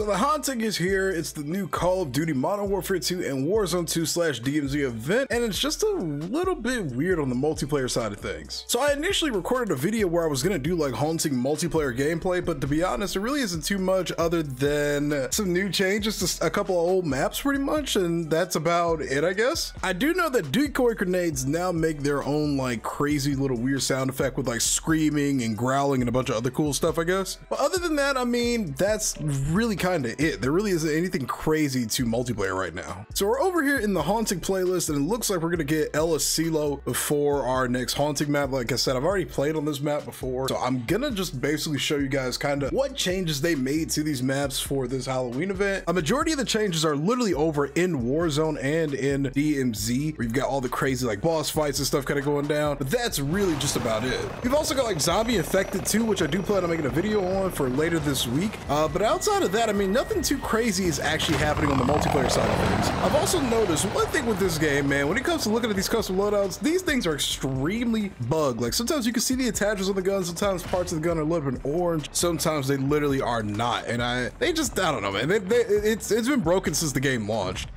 So the Haunting is here. It's the new Call of Duty Modern Warfare 2 and Warzone 2 slash DMZ event, and it's just a little bit weird on the multiplayer side of things. So I initially recorded a video where I was gonna do like Haunting multiplayer gameplay, but to be honest, it really isn't too much other than some new changes to a couple of old maps pretty much, and that's about it, I guess. I do know that decoy grenades now make their own like crazy little weird sound effect with like screaming and growling and a bunch of other cool stuff, I guess. But other than that, I mean, that's really kind of it. There really isn't anything crazy to multiplayer right now. So we're over here in the haunting playlist and it looks like we're gonna get El Asilo before our next haunting map. Like I said, I've already played on this map before. So I'm gonna just basically show you guys kind of what changes they made to these maps for this Halloween event. A majority of the changes are literally over in Warzone and in DMZ, where you've got all the crazy like boss fights and stuff kind of going down. But that's really just about it. You've also got like Zombie Infected too, which I do plan on making a video on for later this week. Uh, but outside of that, I mean, nothing nothing too crazy is actually happening on the multiplayer side of things. I've also noticed one thing with this game, man, when it comes to looking at these custom loadouts, these things are extremely bugged. Like sometimes you can see the attachments on the gun, sometimes parts of the gun are a little bit orange, sometimes they literally are not. And I, they just, I don't know, man. They, they, it's, it's been broken since the game launched.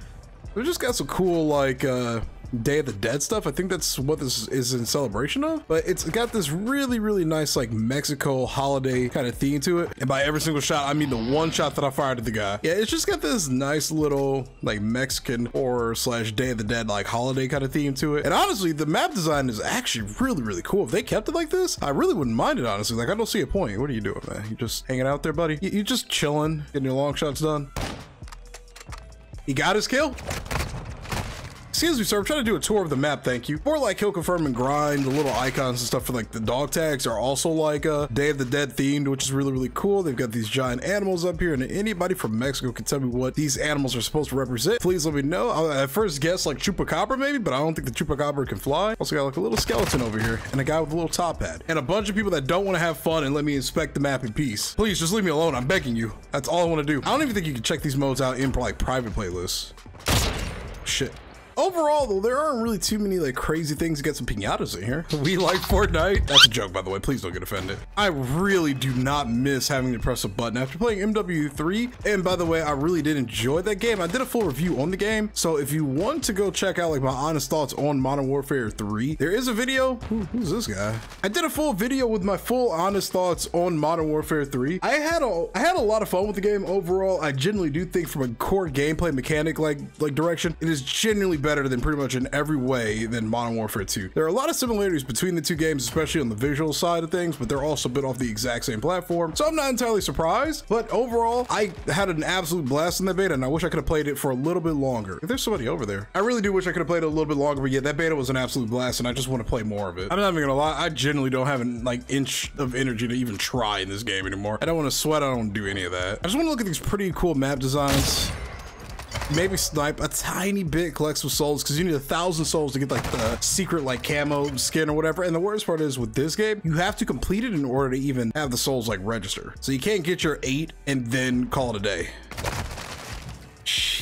We've just got some cool, like, uh, Day of the Dead stuff. I think that's what this is in celebration of. But it's got this really, really nice like Mexico holiday kind of theme to it. And by every single shot, I mean the one shot that I fired at the guy. Yeah, it's just got this nice little like Mexican horror slash Day of the Dead like holiday kind of theme to it. And honestly, the map design is actually really, really cool. If they kept it like this, I really wouldn't mind it, honestly. Like, I don't see a point. What are you doing, man? You just hanging out there, buddy? You, just chilling, getting your long shots done. He got his kill. Excuse me, sir. I'm trying to do a tour of the map. Thank you. For like kill confirm and grind, the little icons and stuff for like the dog tags are also like a uh, Day of the Dead themed, which is really, really cool. They've got these giant animals up here, and anybody from Mexico can tell me what these animals are supposed to represent. Please let me know. I at first guessed like chupacabra maybe, but I don't think the chupacabra can fly. Also got like a little skeleton over here and a guy with a little top hat and a bunch of people that don't want to have fun and let me inspect the map in peace. Please just leave me alone. I'm begging you. That's all I want to do. I don't even think you can check these modes out in like private playlists. Shit. Overall, though, there aren't really too many like crazy things get some pinatas in here. We like Fortnite. That's a joke, by the way. Please don't get offended. I really do not miss having to press a button after playing MW3. And by the way, I really did enjoy that game. I did a full review on the game. So if you want to go check out like my honest thoughts on Modern Warfare 3, there is a video. Who, who's this guy? I did a full video with my full honest thoughts on Modern Warfare 3. I had a I had a lot of fun with the game overall. I generally do think from a core gameplay mechanic like like direction, it is genuinely better than pretty much in every way than Modern Warfare 2. There are a lot of similarities between the two games, especially on the visual side of things, but they're also built off the exact same platform. So I'm not entirely surprised, but overall, I had an absolute blast in that beta and I wish I could have played it for a little bit longer. If there's somebody over there, I really do wish I could have played it a little bit longer, but yeah, that beta was an absolute blast and I just want to play more of it. I'm not even gonna lie, I genuinely don't have an like inch of energy to even try in this game anymore. I don't want to sweat, I don't do any of that. I just want to look at these pretty cool map designs maybe snipe a tiny bit, collect some souls, because you need a thousand souls to get like the secret like camo skin or whatever. And the worst part is with this game, you have to complete it in order to even have the souls like register. So you can't get your eight and then call it a day.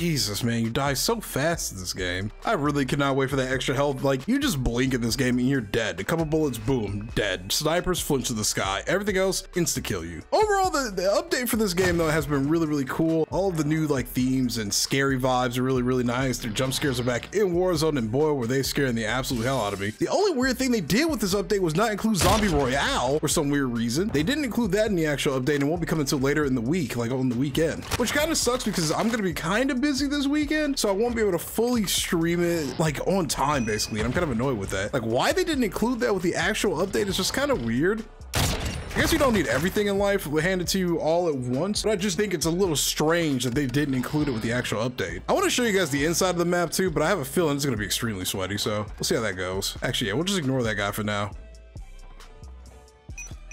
Jesus, man, you die so fast in this game. I really cannot wait for that extra health. Like, you just blink in this game and you're dead. A couple bullets, boom, dead. Snipers flinch to the sky. Everything else, insta-kill you. Overall, the, the update for this game, though, has been really, really cool. All of the new, like, themes and scary vibes are really, really nice. Their jump scares are back in Warzone, and boy, were they scaring the absolute hell out of me. The only weird thing they did with this update was not include Zombie Royale for some weird reason. They didn't include that in the actual update and won't be coming until later in the week, like on the weekend, which kind of sucks because I'm going to be kind of busy this weekend, so I won't be able to fully stream it like on time basically. And I'm kind of annoyed with that. Like why they didn't include that with the actual update is just kind of weird. I guess you don't need everything in life handed to you all at once, but I just think it's a little strange that they didn't include it with the actual update. I want to show you guys the inside of the map too, but I have a feeling it's going to be extremely sweaty, so we'll see how that goes. Actually, yeah, we'll just ignore that guy for now.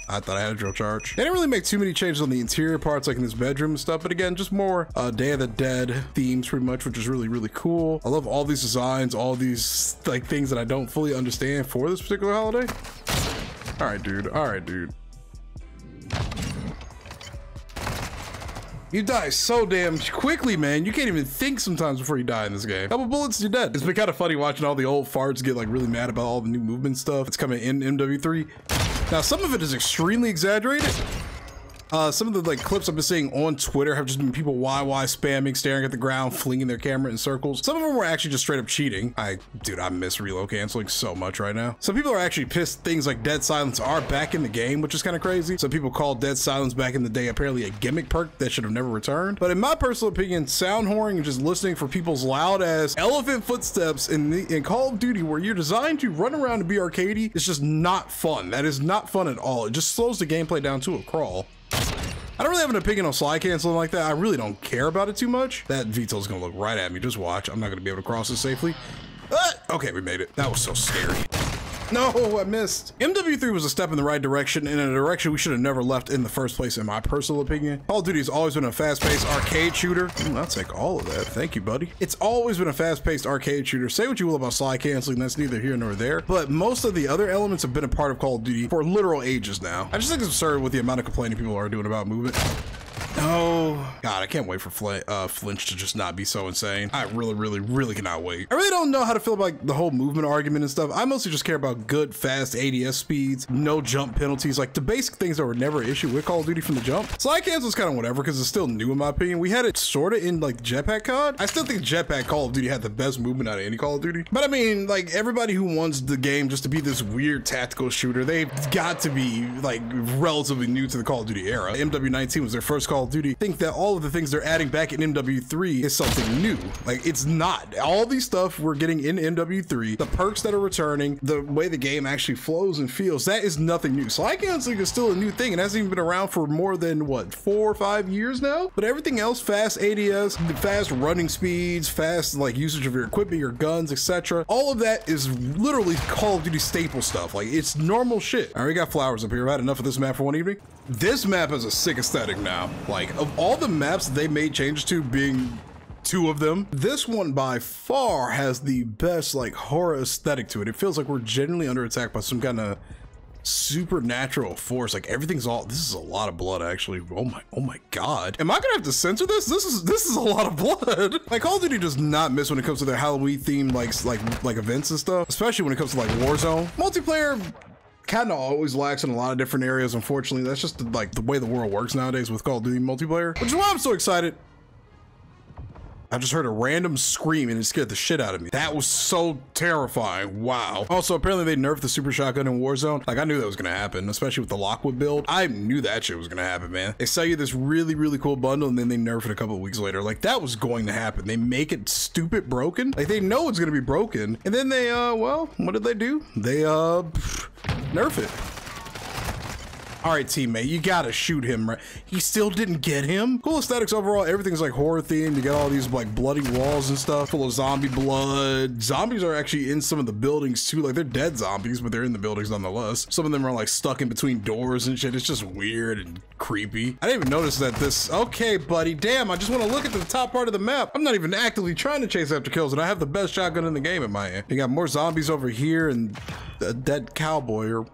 I thought I had a drill charge. They didn't really make too many changes on the interior parts like in this bedroom and stuff, but again, just more uh, Day of the Dead themes pretty much, which is really, really cool. I love all these designs, all these like things that I don't fully understand for this particular holiday. All right, dude. All right, dude. You die so damn quickly, man. You can't even think sometimes before you die in this game. Couple bullets, you're dead. It's been kind of funny watching all the old farts get like really mad about all the new movement stuff that's coming in MW3. Now, some of it is extremely exaggerated, Uh, some of the like clips I've been seeing on Twitter have just been people YY spamming, staring at the ground, flinging their camera in circles. Some of them were actually just straight up cheating. I, dude, I miss reload canceling so much right now. Some people are actually pissed things like Dead Silence are back in the game, which is kind of crazy. Some people call Dead Silence back in the day apparently a gimmick perk that should have never returned. But in my personal opinion, sound whoring and just listening for people's loud ass elephant footsteps in the, in Call of Duty where you're designed to run around and be arcadey is just not fun. That is not fun at all. It just slows the gameplay down to a crawl. I don't really have an opinion on slide canceling like that. I really don't care about it too much. That VTOL's gonna look right at me. Just watch. I'm not gonna be able to cross it safely. Ah! Okay, we made it. That was so scary. No, I missed. MW3 was a step in the right direction, in a direction we should have never left in the first place, in my personal opinion. Call of Duty has always been a fast-paced arcade shooter. Mm, I'll take all of that. Thank you, buddy. It's always been a fast-paced arcade shooter. Say what you will about slide canceling, that's neither here nor there. But most of the other elements have been a part of Call of Duty for literal ages now. I just think it's absurd with the amount of complaining people are doing about movement. Oh, God, I can't wait for uh, Flinch to just not be so insane. I really, really, really cannot wait. I really don't know how to feel about the whole movement argument and stuff. I mostly just care about good, fast ADS speeds, no jump penalties, like the basic things that were never an issue with Call of Duty from the jump. Slide cancel is kind of whatever because it's still new in my opinion. We had it sort of in like Jetpack COD. I still think Jetpack Call of Duty had the best movement out of any Call of Duty. But I mean, like everybody who wants the game just to be this weird tactical shooter, they've got to be like relatively new to the Call of Duty era. MW19 was their first Call of Duty. Think that all of the things they're adding back in MW3 is something new. Like it's not. All these stuff we're getting in MW3, the perks that are returning, the way the game actually flows and feels, that is nothing new. Slide canceling is still a new thing. It hasn't even been around for more than what, four or five years now? But everything else, fast ADS, fast running speeds, fast like usage of your equipment, your guns, etc. All of that is literally Call of Duty staple stuff. Like it's normal shit. I already got flowers up here. I've had enough of this map for one evening. This map has a sick aesthetic now. Like of all the maps they made changes to being two of them. This one by far has the best like horror aesthetic to it. It feels like we're genuinely under attack by some kind of supernatural force. Like everything's all this is a lot of blood actually. Oh my oh my god. Am I gonna have to censor this? This is this is a lot of blood. Like Call of Duty does not miss when it comes to their Halloween themed like like like events and stuff, especially when it comes to like Warzone. Multiplayer kind of always lacks in a lot of different areas. Unfortunately, that's just like the way the world works nowadays with Call of Duty multiplayer, which is why I'm so excited. I just heard a random scream and it scared the shit out of me. That was so terrifying. Wow. Also, apparently they nerfed the super shotgun in Warzone. Like I knew that was gonna happen, especially with the Lockwood build. I knew that shit was gonna happen, man. They sell you this really, really cool bundle and then they nerf it a couple weeks later. Like that was going to happen. They make it stupid broken. Like they know it's gonna be broken. And then they, uh, well, what did they do? They, uh, nerf it. All right, teammate, you gotta shoot him, right? He still didn't get him. Cool aesthetics overall. Everything's like horror themed. You got all these like bloody walls and stuff full of zombie blood. Zombies are actually in some of the buildings too. Like they're dead zombies, but they're in the buildings nonetheless. Some of them are like stuck in between doors and shit. It's just weird and creepy. I didn't even notice that this, okay, buddy, damn, I just want to look at the top part of the map. I'm not even actively trying to chase after kills and I have the best shotgun in the game at my end. You got more zombies over here and a dead cowboy or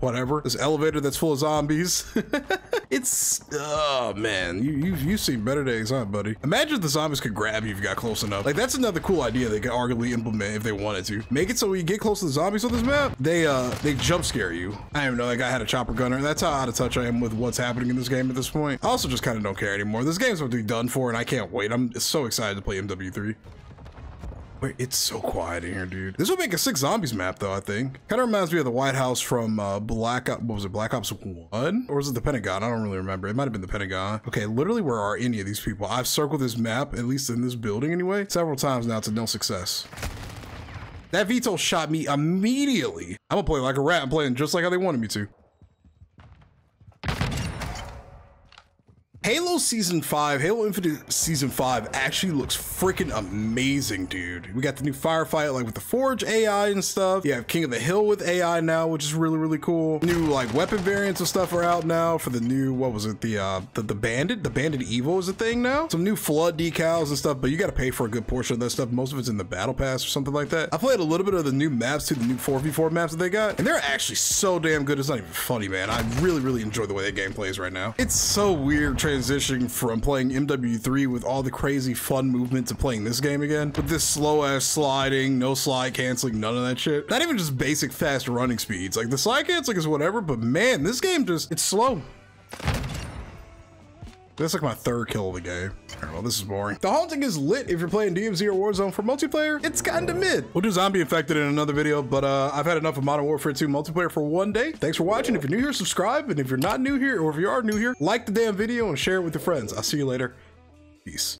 whatever. This elevator that's full of zombies. it's, oh man, you, you've, you've seen better days, huh, buddy? Imagine if the zombies could grab you if you got close enough. Like that's another cool idea they could arguably implement if they wanted to. Make it so when you get close to the zombies on this map, they uh they jump scare you. I didn't even know that guy had a chopper gunner. That's how out of touch I am with what's happening in this game at this point. I also just kind of don't care anymore. This game's about to be done for and I can't wait. I'm so excited to play MW3. Wait, it's so quiet in here, dude. This would make a six zombies map, though, I think. Kind of reminds me of the White House from uh, Black Ops, what was it, Black Ops 1? Or was it the Pentagon? I don't really remember. It might have been the Pentagon. Okay, literally, where are any of these people? I've circled this map, at least in this building anyway, several times now to no success. That VTOL shot me immediately. I'm gonna play like a rat. I'm playing just like how they wanted me to. Halo Season 5, Halo Infinite Season 5 actually looks freaking amazing, dude. We got the new firefight, like with the Forge AI and stuff. You have King of the Hill with AI now, which is really, really cool. New like weapon variants and stuff are out now for the new, what was it? The uh the, the Bandit? The Bandit Evo is a thing now. Some new flood decals and stuff, but you gotta pay for a good portion of that stuff. Most of it's in the battle pass or something like that. I played a little bit of the new maps too, the new 4v4 maps that they got, and they're actually so damn good. It's not even funny, man. I really, really enjoy the way that game plays right now. It's so weird from playing MW3 with all the crazy fun movement to playing this game again. With this slow ass sliding, no slide canceling, none of that shit. Not even just basic fast running speeds. Like the slide canceling is whatever, but man, this game just, it's slow. That's like my third kill of the game. Alright, well, this is boring. The Haunting is lit if you're playing DMZ or Warzone. For multiplayer, it's kinda mid. We'll do Zombie Infected in another video, but uh, I've had enough of Modern Warfare 2 multiplayer for one day. Thanks for watching. If you're new here, subscribe. And if you're not new here, or if you are new here, like the damn video and share it with your friends. I'll see you later. Peace.